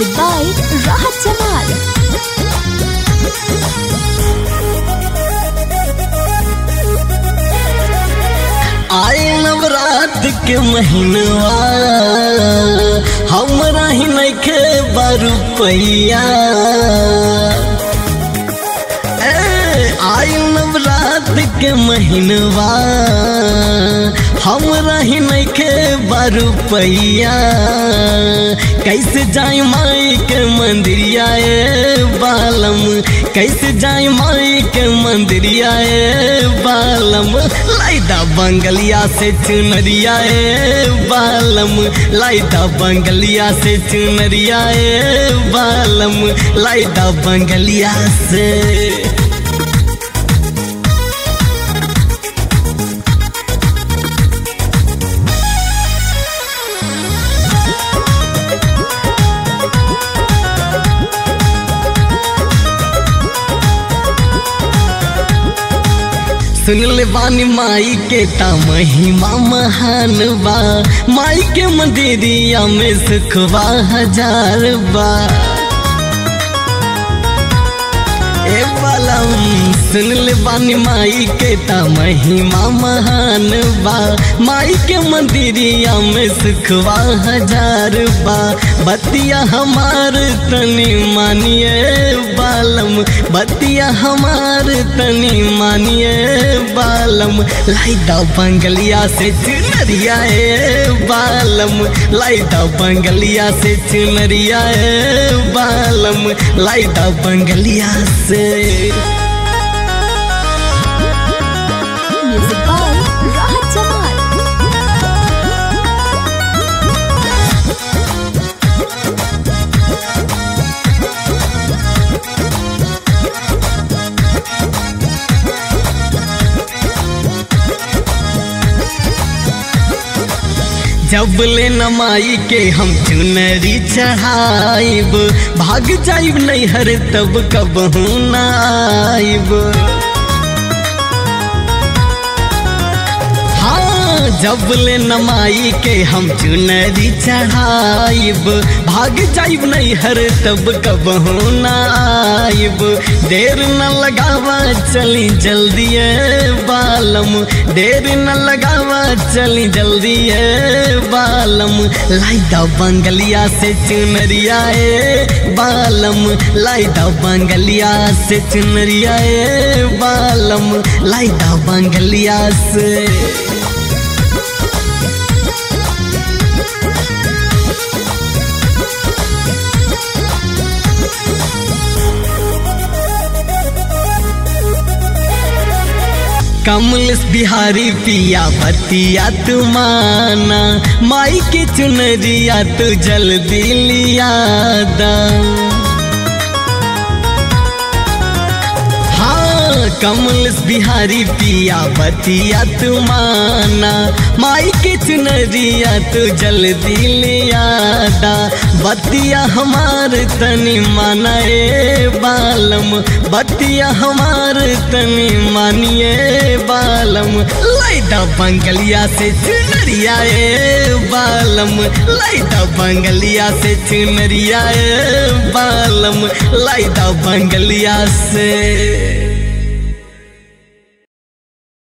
Music by राहत जमाल। आए नवरात के महीनवा हमारा ही नहीं के बारूपैया नवरात के महीनवा। हमरा ही नइखे रुपैया। कैसे जाई माई के मंदिरिया बालम? कैसे जाई माई के मंदिरिया बालम? लाइदा बंगलिया से चुनरिया बालम। लाइदा बंगलिया से चुनरिया बालम। लाइदा बंगलिया से सुन ले बानी माई के ता महिमा महान बा माई के मंदिरिया में सुखवा हज़ार बा। ए बालम सुन ले बानी माई के ता महिमा महान बा। माई के मंदिरिया में सुखवा हज़ार बा। बतिया हमार तनी मानिए बालम। बतिया हमार तनी मानिए बालम लाइदा बंगलिया से चुनरिया है, बालम। लाइदा बंगलिया से चुनरिया है, बालम। लाइदा बंगलिया से। जब ले नमाई के हम चुनरी चढ़ाइब। भाग जाइब नैहर तब कबहू ना जब ले नमाई के हम चुनरी चढ़ाइब। भाग जाइब नैहर तब कब ना आइब देर न लगावा चली जल्दी बालम। देर न लगावा चली जल्दी बालम। लाइदा बंगलिया से चुनरिया ए बालम। लाइदा बंगलिया से चुनरिया ए बालम। लाइदा बंगलिया से कमलेश बिहारी पिया पतिया तू माना माई के चुनरिया तू जल्दी लियादा हाँ कमलेश बिहारी पिया बतिया तू माना माई के चुनरिया तू जल्दी लियादा बतिया हमार तनी माना बालम। बतिया हमार तनी मानिए बालम। लाइटा बंगलिया से चुनरिया ए बालम। लाइटा बंगलिया से चुनरिया ए बालम। लाइटा बंगलिया से